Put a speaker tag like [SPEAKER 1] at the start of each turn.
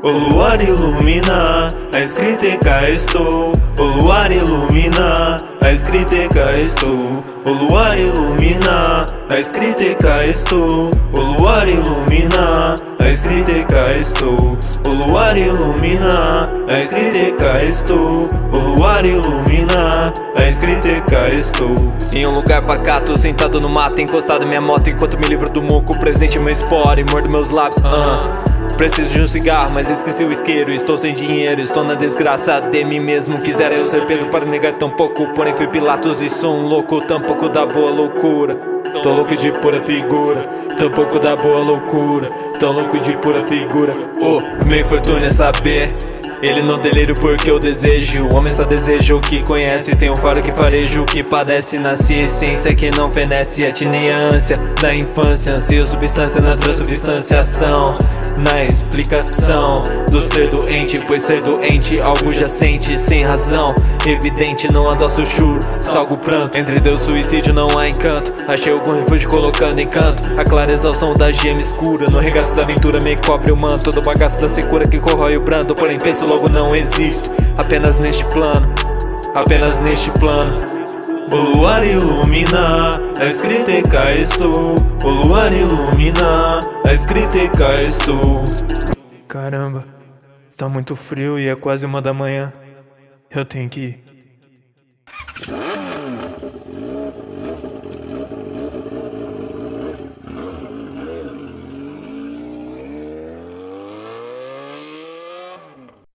[SPEAKER 1] O luar ilumina, a escrita é cá estou. O luar ilumina, a escrita é cá estou. O luar ilumina, a escrita é cá estou. O luar ilumina, a escrita é cá estou. O luar ilumina, a escrita é cá estou. O luar ilumina, a escrita é cá estou.
[SPEAKER 2] Em um lugar pacato, sentado no mato, encostado minha moto enquanto me livro do muco, presente meu e mordo meus lábios. Uh. Preciso de um cigarro, mas esqueci o isqueiro. Estou sem dinheiro, estou na desgraça de mim mesmo. Quisera eu ser Pedro para negar tão pouco. Porém, fui Pilatos e sou um louco, tampouco da boa loucura. Tô louco de pura figura, tampouco da boa loucura. Tão louco de pura figura. Oh, meu infortúnio é saber. Ele não delírio porque eu desejo. O homem só deseja o que conhece. Tem um faro que fareja o que padece. Nasce essência que não fenece. A a ânsia da infância. Anseio substância na transubstanciação. Na explicação do ser doente Pois ser doente algo já sente Sem razão, evidente não anda ao churo Salgo pranto, entre Deus suicídio não há encanto. Achei algum refúgio colocando encanto A clareza ao som da gema escura. No regaço da aventura me cobre o manto. Do bagaço da secura que corrói o brando Porém penso logo não existo Apenas neste plano, apenas neste plano
[SPEAKER 1] o luar ilumina, a escrita é cá estou. O luar ilumina, a escrita é cá estou.
[SPEAKER 2] Caramba, está muito frio e é quase uma da manhã. Eu tenho que ir.